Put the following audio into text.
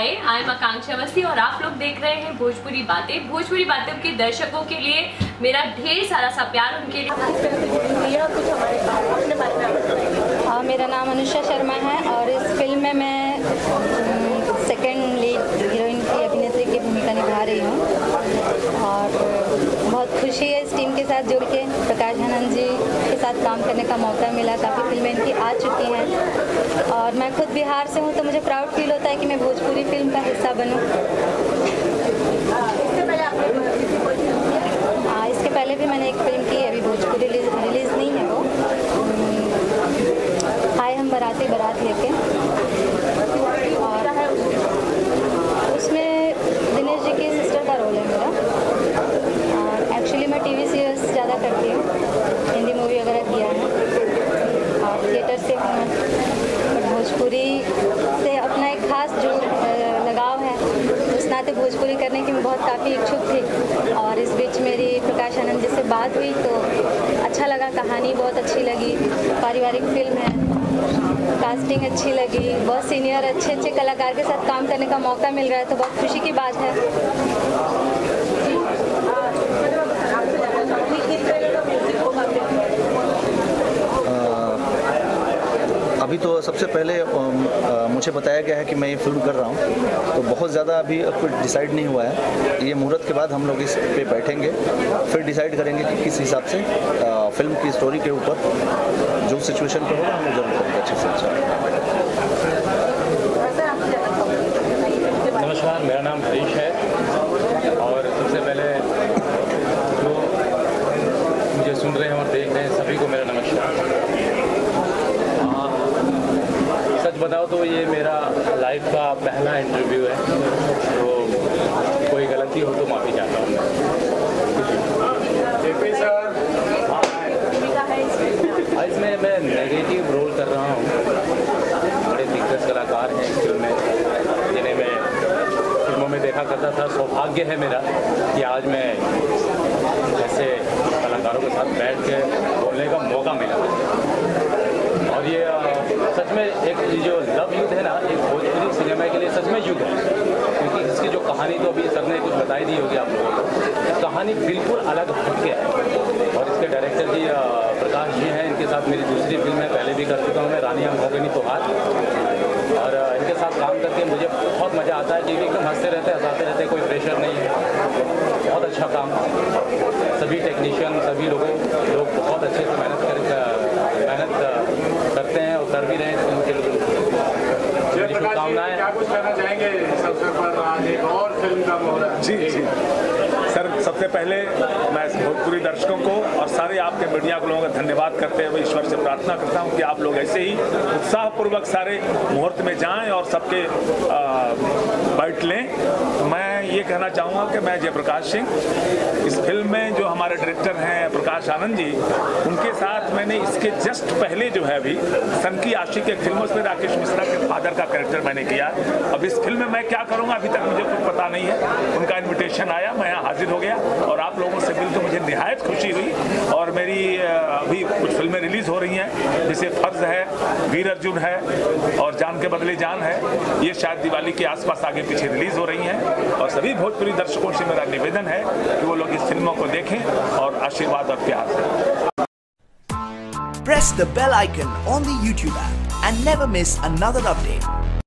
Hi I am आकांक्षा अवस्थी और आप लोग देख रहे हैं भोजपुरी बातें। भोजपुरी बातें के दर्शकों के लिए मेरा ढेर सारा सा प्यार उनके लिए। हाँ मेरा नाम अनुषा शर्मा है और इस फ़िल्म में मैं सेकंड लीड हीरोइन की अभिनेत्री की भूमिका निभा रही हूँ। और बहुत खुशी है इस टीम के साथ जुड़ के। प्रकाश आनंद जी के साथ काम करने का मौका मिला। काफ़ी फ़िल्में इनकी आ चुकी हैं। और मैं खुद बिहार से हूँ तो मुझे प्राउड फील होता है कि मैं भोजपुरी फ़िल्म का हिस्सा बनूँ हाँ इसके पहले भी मैंने एक फ़िल्म की अभी भोजपुरी रिलीज़ रिलीज़ नहीं है वो हम्म, आए हम बराती बारात लेके और उसमें दिनेश जी की सिस्टर का रोल है मेरा और एक्चुअली मैं टीवी सीरियल्स ज़्यादा करती हूँ हिंदी मूवी वगैरह किया है और थिएटर से हूँ मैं बट भोजपुरी से अपना एक खास जो अ, लगाव है उस नाते भोजपुरी करने की मैं बहुत काफ़ी इच्छुक थी और इस बीच मेरी प्रकाश आनंद जी से बात हुई तो अच्छा लगा, कहानी बहुत अच्छी लगी, पारिवारिक फ़िल्म है कास्टिंग अच्छी लगी, बहुत सीनियर अच्छे अच्छे कलाकार के साथ काम करने का मौका मिल रहा है तो बहुत खुशी की बात है। अभी तो सबसे पहले मुझे बताया गया है कि मैं ये फ़िल्म कर रहा हूँ। तो बहुत ज़्यादा अभी कुछ डिसाइड नहीं हुआ है। ये मुहूर्त के बाद हम लोग इस पे बैठेंगे, फिर डिसाइड करेंगे कि किस हिसाब से फ़िल्म की स्टोरी के ऊपर जो सिचुएशन पर होगा, हम लोग ज़रूर करेंगे अच्छे से अच्छा नमस्कार, मेरा नाम हरीश है और सबसे पहले जो मुझे सुन रहे हैं और देख रहे हैं सभी को मेरा नमस्कार हाँ, सच बताओ तो ये मेरा लाइफ का पहला इंटरव्यू है। तो कोई गलती हो तो माफ़ी चाहता हूँ मैं। हाँ, इसमें मैं नेगेटिव रोल कर रहा हूँ। बड़े दिग्गज कलाकार हैं फ़िल्म में जिन्हें मैं फ़िल्मों में देखा करता था। सौभाग्य है मेरा कि आज मैं ऐसे कलाकारों के साथ बैठ के बोलने का मौका मिला। और ये सच में ये जो लव युद्ध है ना एक भोजपुरी सिनेमा के लिए सच में युद्ध है। क्योंकि इसकी जो कहानी तो अभी सर ने कुछ बताई दी होगी आप लोगों को। कहानी बिल्कुल अलग हटके है। और इसके डायरेक्टर जी प्रकाश जी हैं, इनके साथ मेरी दूसरी फ़िल्म है पहले भी कर चुका हूँ, मैं रानी हम गई तोहार और इनके साथ काम करके मुझे बहुत मज़ा आता है, क्योंकि एकदम हँसते रहते हंसाते रहते कोई प्रेशर नहीं है। बहुत अच्छा काम। सभी टेक्नीशियन सभी लोगों, लोग बहुत अच्छे से मेहनत कर मेहनत अ, करते हैं और कर भी रहे हैं फ़िल्म के लिए मेरी शुभकामनाएँ क्या कुछ कहना चाहेंगे इस अवसर पर आज एक और जी जी। सर, सबसे पहले मैं भोजपुरी दर्शकों को और सारे आपके मीडिया को लोगों का धन्यवाद करते हुए ईश्वर से प्रार्थना करता हूँ कि आप लोग ऐसे ही उत्साहपूर्वक सारे मुहूर्त में जाएँ और सबके बैठ लें। मैं ये कहना चाहूँगा कि मैं जयप्रकाश सिंह, इस फ़िल्म में जो हमारे डायरेक्टर हैं प्रकाश आनंद जी, उनके साथ मैंने इसके जस्ट पहले जो है अभी सन की आशिक एक फ़िल्म उसमें राकेश मिश्रा के फादर का कैरेक्टर मैंने किया। अब इस फ़िल्म में मैं क्या करूँगा? अभी तक मुझे कुछ पता नहीं है। उनका इन्विटेशन आया, मैं यहाँ हाजिर हो गया और आप लोगों से मिलकर मुझे निहायत खुशी हुई और मेरी अभी कुछ फ़िल्में रिलीज़ हो रही हैं, जैसे फ़र्ज़ है, वीर अर्जुन है और जान के बदले जान है। ये शायद दिवाली के आसपास आगे पीछे रिलीज़ हो रही हैं और सभी भोजपुरी दर्शकों से मेरा निवेदन है कि वो लोग इस फ़िल्मों को देखें और आशीर्वाद और प्यार दें। Press the bell icon on the YouTube app and never miss another update.